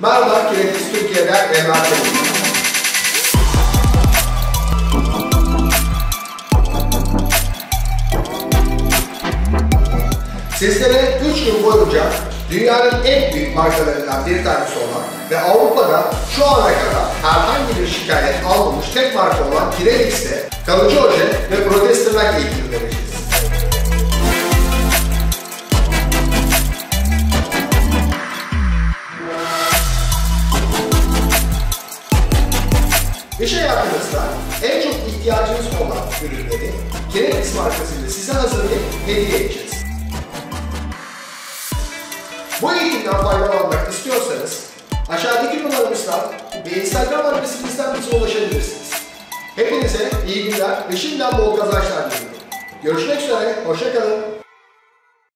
Merhaba, Kinetis Türkiye'den Emrah Çelik. Sizlere 3 gün boyunca dünyanın en büyük markalarından bir tanesi olan ve Avrupa'da şu ana kadar herhangi bir şikayet almamış tek marka olan Kinetix'te kalıcı oje ve protez tırnak eğitimi İş hayatınızda en çok ihtiyacınız olan ürünleri Kinetix markasıyla size hazırlayıp hediye edeceğiz. Bu eğitimden faydalanmak istiyorsanız aşağıdaki numaramızdan ve Instagram adresimizden bize ulaşabilirsiniz. Hepinize iyi günler ve şimdiden bol kazançlar diliyorum. Görüşmek üzere, hoşçakalın.